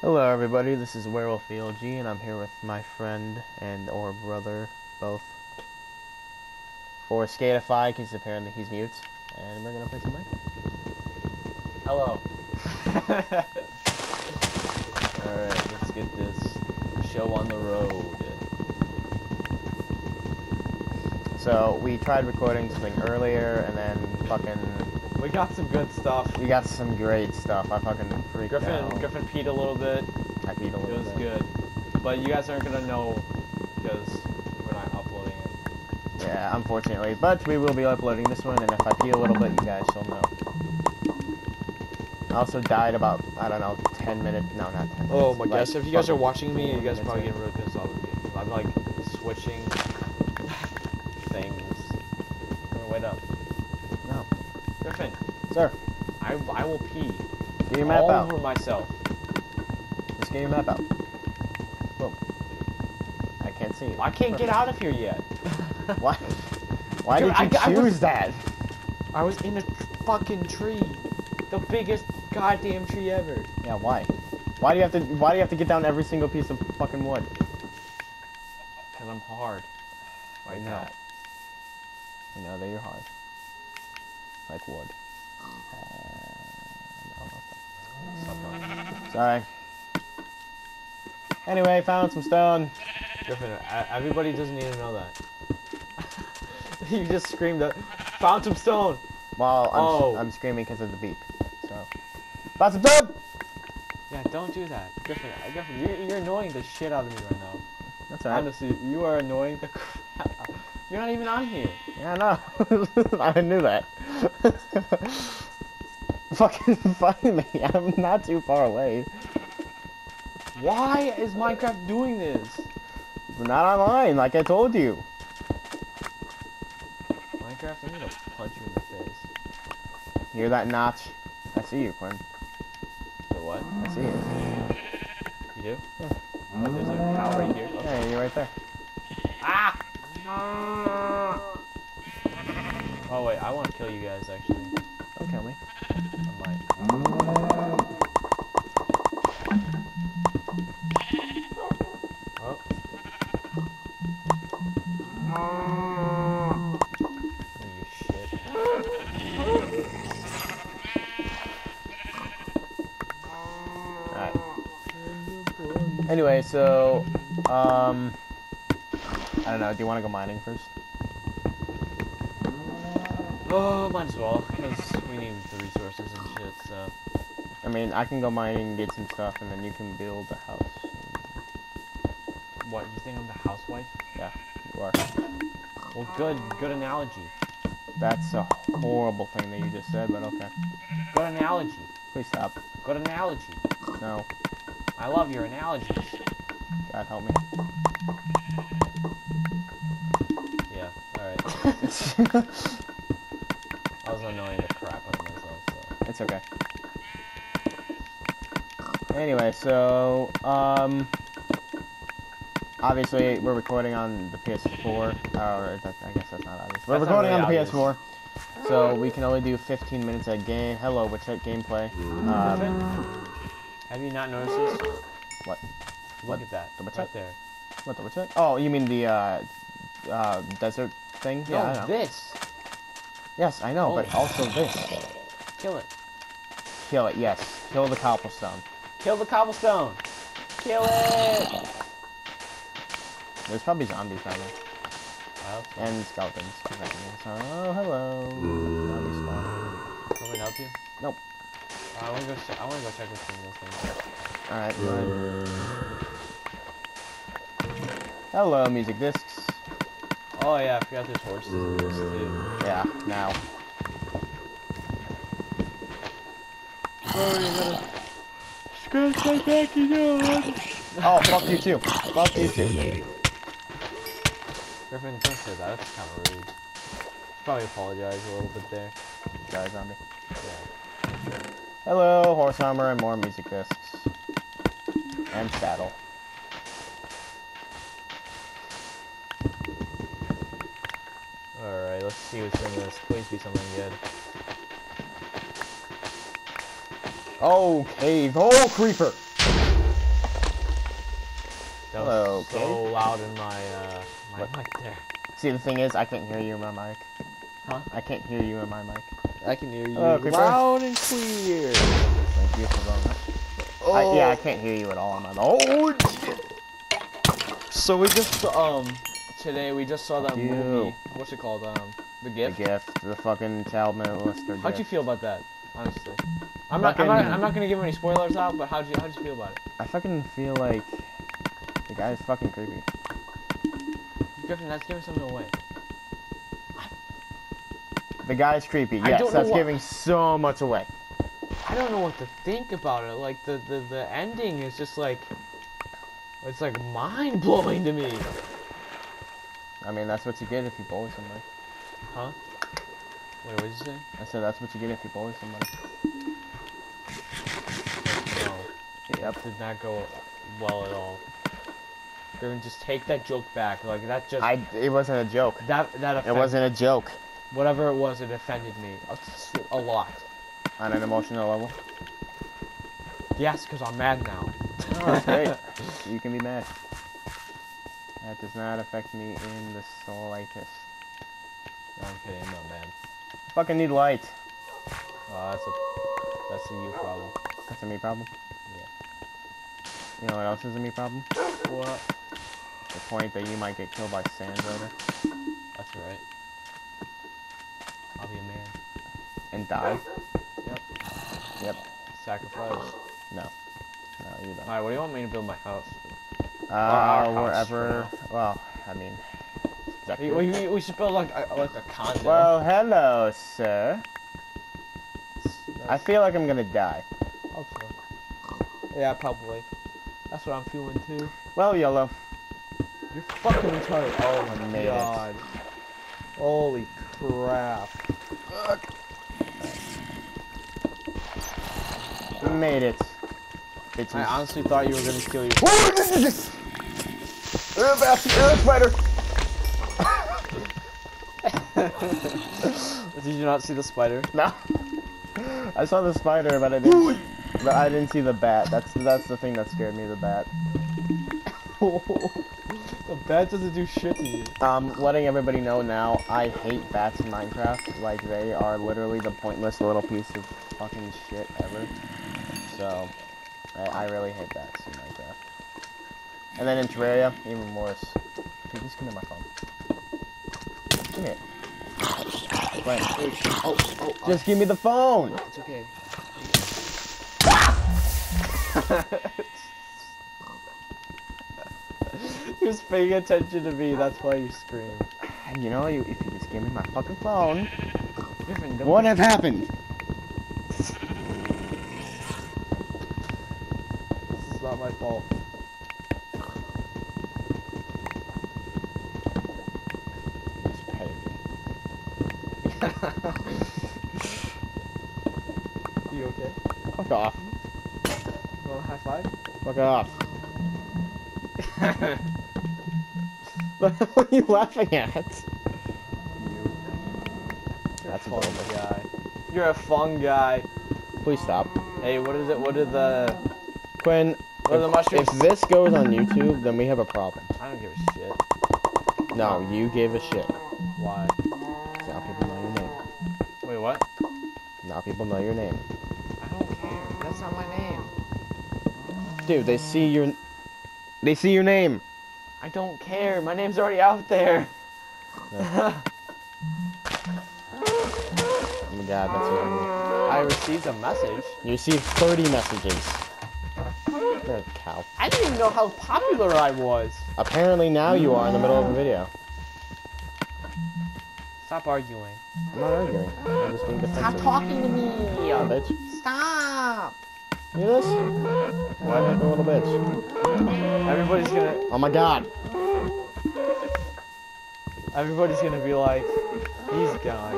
Hello everybody, this is Werewolf ELG and I'm here with my friend and or brother, both. For Skatify, because apparently he's mute. And we're gonna play some Minecraft. Hello. Alright, let's get this show on the road. So, we tried recording something earlier and then fucking, We got some good stuff. we got some great stuff. I fucking freaked Griffin out. Griffin peed a little bit. I peed a little. It was bit. good. But you guys aren't gonna know because we're not uploading it. Yeah, unfortunately. But we will be uploading this one, and if I pee a little bit, you guys shall know. I also died about, I don't know, 10 minutes. No, not 10 minutes. Oh my like, gosh, if you guys are watching me, you guys are probably getting really pissed off with me. I'm like switching things. Griffin, wait up. in. No. Griffin, Sir, I, I will pee get your map all out. over myself. Just get your map out. Boom. I can't see you. I can't get out of here yet. Why? Why Dude, did you I- I choose was- that? I was in a fucking tree. The biggest goddamn tree ever. Yeah, why? Why do you have to? Why do you have to get down every single piece of fucking wood? Cause I'm hard. I Like know. that. I know that you're hard. Like wood. Suck Sorry. Anyway, found some stone. Griffin, uh, everybody doesn't need to know that. you just screamed that. Found some stone. Well, I'm, Oh. I'm screaming because of the beep. So, found some stone. Yeah, don't do that, Griffin. Griffin, you're, you're annoying the shit out of me right now. That's alright. Honestly, you are annoying the crap. out- You're not even on here. Yeah, no. I knew that. Fucking find me. I'm not too far away. Why is Minecraft doing this? We're not online, like I told you. Minecraft, I'm gonna punch you in the face. Hear that notch? I see you, Quinn. The what? I see you. You do? Oh, there's a cow right here. Okay. Yeah, you're right there. Ah! Oh wait, I want to kill you guys actually. Don't kill me. I might. Oh. Oh, you shit. Alright. Anyway, so, um, I don't know. Do you want to go mining first? Oh, might as well, because we need the resources and shit, so. I mean, I can go mining, and get some stuff, and then you can build a house. What, you think I'm the housewife? Yeah, you are. Well, good, good analogy. That's a horrible thing that you just said, but okay. Good analogy. Please stop. Good analogy. No. I love your analogies. God help me. Yeah, alright. It's okay. Anyway, so, um, obviously we're recording on the PS4, or that, I guess that's not obvious. We're That's not recording on the really PS4, so we can only do 15 minutes a game. Hello, what's that gameplay? Um, have you not noticed this? what? Look What? at that. The what's right that? there. What the, what's that? Oh, you mean the, uh, uh, desert thing? No, Yeah, I know. this. Yes, I know, but Oh. also this. Kill it. Kill it, yes. Kill the cobblestone. Kill the cobblestone. Kill it. There's probably zombies down there. And skeletons. Oh, hello. Zombie spawn. Want me to help you? Nope. Uh, I want to go. I want to go check what's in those things. Alright, go. Hello, music discs. Oh yeah, I forgot there's horses in this too. Yeah, now. Scratch my nose. Oh, fuck you too. Fuck you too. Griffin, don't say that. That's kind of rude. Probably apologize a little bit there. Die zombie. Yeah. Hello, horse armor and more music discs. And saddle. Alright, let's see what's in this. Please be something good. Oh, cave. Oh, creeper. That was Hello, so loud in my uh my What? mic there. See, the thing is, I can't hear you in my mic. Huh? I can't hear you in my mic. I can hear you Hello, creeper. loud and clear. Thank you for going. Oh, I, yeah, I can't hear you at all on my mic. Oh, So we just um today we just saw that Fuck movie. What's it called? Um, The the Gift. The Gift, the fucking child molester How'd you feel about that? Honestly, I'm not, I'm not. I'm not gonna give any spoilers out, but how'd you how'd you feel about it? I fucking feel like the guy's fucking creepy. Griffin, that's giving something away. The guy's creepy. I Yes, that's giving so much away. I don't know what to think about it. Like the the the ending is just like. It's like mind blowing to me. I mean, that's what you get if you bully somebody. Huh? Wait, what did you say? I said that's what you get if you bully somebody. No. Yep. did not go well at all. Griffin, just take that joke back. Like that just I. It wasn't a joke. that that It wasn't a joke. whatever it was. It offended me a lot. On an emotional level. Yes, because I'm mad now. Oh, great. you can be mad. That does not affect me in the slightest. No, I'm kidding. I'm not mad. Fucking need light. Uh, that's a that's a you problem. That's a me problem. You know what else is a me problem? What? The point that you might get killed by sand later That's right. I'll be a man. and die. Yep. Yep. Sacrifice. No. No, you don't. Alright, what do you want me to build my house? Uh, our house wherever. Well, I mean. We, we, we- should build like a, like a condo. Well, hello, sir. I feel like I'm gonna die. so. Yeah, probably. That's what I'm feeling too. Well, yellow. You're fucking retarded. Oh my it. god. Holy crap. We made it. Bitches. I honestly thought you were gonna kill you. Earth, Earth spider. Did you not see the spider? No. I saw the spider, but I didn't. But I didn't see the bat. That's that's the thing that scared me. The bat. the bat doesn't do shit to you. Um, letting everybody know now, I hate bats in Minecraft. Like they are literally the pointless little piece of fucking shit ever. So, I, I really hate bats in Minecraft. And then in Terraria, even worse. Dude, just come in my phone. Come here. Glenn, Oh, oh, just give me the phone. it's okay. He was paying attention to me, that's why you screamed. You know, you, if you just give me my fucking phone, Griffin, don't what have happened? This is not my fault. Just petting me. you okay? Fuck off. High five? Fuck off. what the hell are you laughing at? You. You're That's a fun adorable. guy. You're a fun guy. Please stop. Hey, what is it? What did the Quinn, what are the if, mushrooms? if this goes on YouTube, then we have a problem. I don't give a shit. No, you gave a shit. Why? Now people know your name. Wait, what? Now people know your name. I don't care. That's not my name. Dude, they see your... They see your name. I don't care. My name's already out there. Oh my god, that's what I received a message. You received 30 messages. You're a cow. I didn't even know how popular I was. Apparently now you are in the middle of a video. Stop arguing. I'm not arguing. I'm just being defensive. Stop talking to me. Yeah, bitch. Stop. Look at this. Why a little bitch? Everybody's gonna Oh my god. everybody's gonna be like, these guys.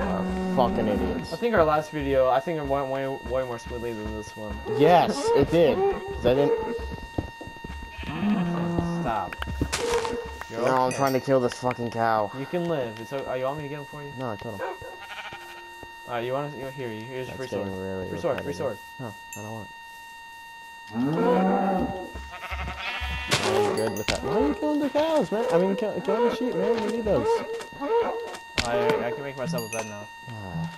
Are fucking idiots. I think our last video, I think it went way, way more smoothly than this one. Yes, it did. Cause I didn't. Stop. You're No, I'm trying to kill this fucking cow. You can live. It's. Oh, you want me to get him for you? No, I killed him. Alright, you want to? You know, here, here's your free sword. getting really Free sword. Free sword. No, I don't want it. good with that. Why are you killing the cows, man? I mean, kill, killing the sheep, man. We need those. I I can make myself a bed now. Ah,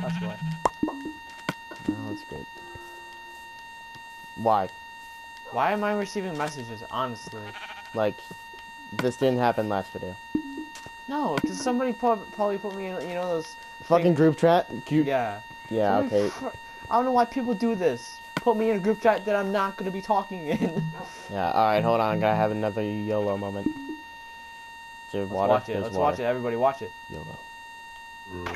That's why. no, that's great. Why? Why am I receiving messages? Honestly. Like, this didn't happen last video. No, because somebody put, probably put me in, you know, those. Fucking thing- group chat. Group, Yeah. yeah. Somebody Okay. I don't know why people do this. Put me in a group chat that I'm not gonna be talking in. Yeah. All right. Hold on. I'm gonna have another YOLO moment. Is there Let's water? watch it. There's Let's water. watch it. Everybody watch it. YOLO.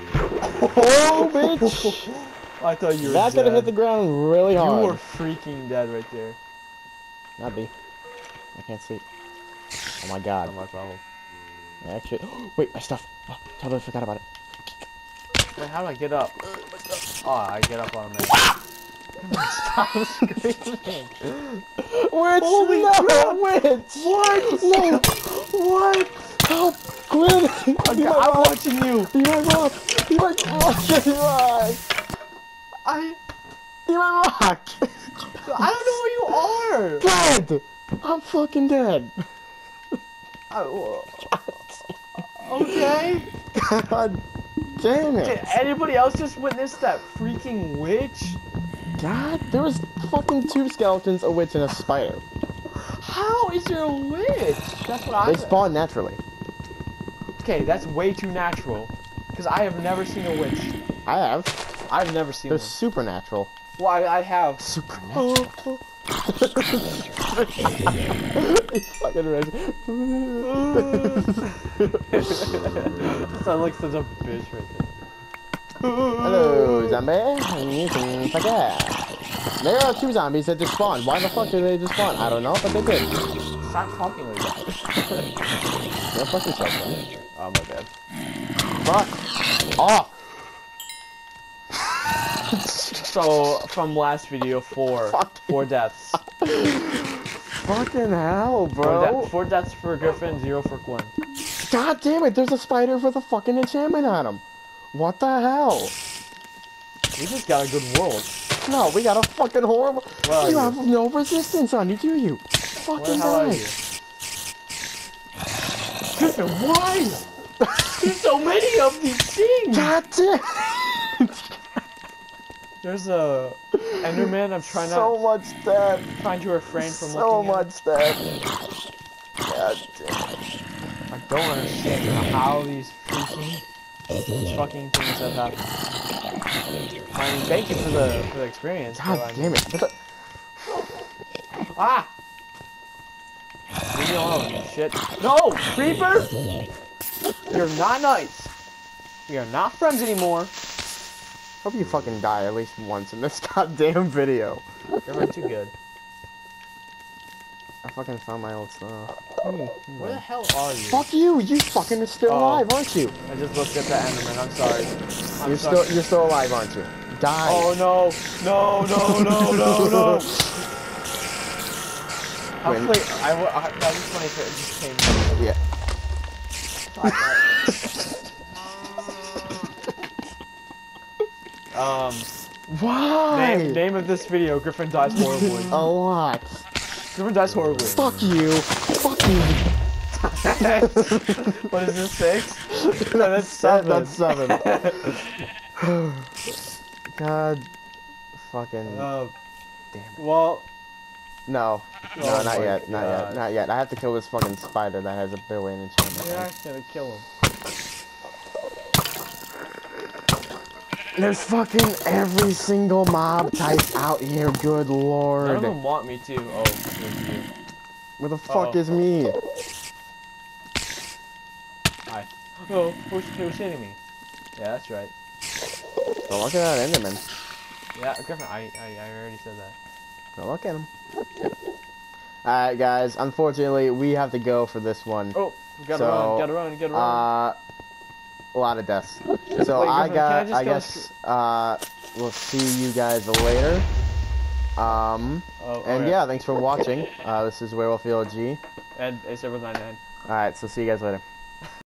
Oh, bitch! I thought you were That's gonna hit the ground really hard. You hard. were freaking dead right there. Not be. I can't sleep. Oh my god. Not my problem. Actually. Wait, my stuff. Oh, totally forgot about it. Wait, how do I get up? Oh, I get up on minute. Stop screaming. Witch! Holy no! crap! Witch! What? No! What? Help! Quinn! I'm, I'm rock! watching you. Be my rock! Be my fucking rock! I Be my rock! I don't know where you are. Dead! I'm fucking dead! I, okay. God damn Did anybody else just witness that freaking witch? God, there was fucking two skeletons, a witch, and a spider. How is there a witch? That's what I. They spawn naturally. Okay, that's way too natural. Because I have never seen a witch. I have. I've never seen They're one. supernatural. Well, I, I have. Supernatural. fucking red. Sound like such a bitch right there. Hello, zombie. You can fuck out. There are two zombies that just spawned. Why the fuck did they just spawn? I don't know, but they did. Stop talking like that. Go fuck yourself, man. Oh my bad. Fuck off. So from last video, four, Fuck. four deaths. Fucking hell, Four, bro. de- four deaths for Griffin, zero for Gwen. God damn it, there's a spider with a fucking enchantment on him. What the hell? We just got a good world. No, we got a fucking horrible. You you? have no resistance on you, do you? Fucking are die. Griffin, why? There's so many of these things. God damn. There's a Enderman. I'm trying so not much death. trying to refrain from So looking at. much death. God damn. I don't understand how these freaking fucking things have happened. I mean, thank you for the for the experience. but God mean- damn it. What the- Ah! Leave me alone, shit. No! Creeper! You're not nice. We are not friends anymore. Hope you fucking die at least once in this goddamn video. You're not too good. I fucking found my old stuff. Where the hell are you? Fuck you! You fucking are still Oh. alive, aren't you? I just looked at the Enderman. I'm sorry. I'm You're sorry. still you're still alive, aren't you? Die. Oh no! No! No! No! No! No! When- Hopefully, I, w- I, that was funny if it just came. Yeah. Um, Why? name, name of this video: Griffin dies horribly. A lot. Griffin dies horribly. Fuck you. Fuck you. what is this six? no, that's seven. That's seven. God. Fucking. Uh, Damn it. well, No. No, Oh not yet. Not yet. Not yet. I have to kill this fucking spider that has a billion enchantment. you're not gonna kill him. There's fucking every single mob type out here. Good None of lord. them want me to. Oh, there's you. Where the fuck Uh-oh. is me? Hi. Oh, who's, who's hitting me? Yeah, that's right. Don't look at that Enderman. Yeah, Griffin, I, I, I already said that. Don't look at him. Alright, guys. Unfortunately, we have to go for this one. Oh, gotta So, run, gotta run, gotta run. Uh, a lot of deaths. So Wait, I Griffin, can I got. I, go guess. Uh, we'll see you guys later. Um, oh, and okay. yeah, thanks for watching. Uh, this is Werewolf ELG. And A799. All right, so see you guys later.